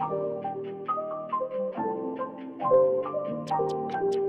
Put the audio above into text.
Thank you.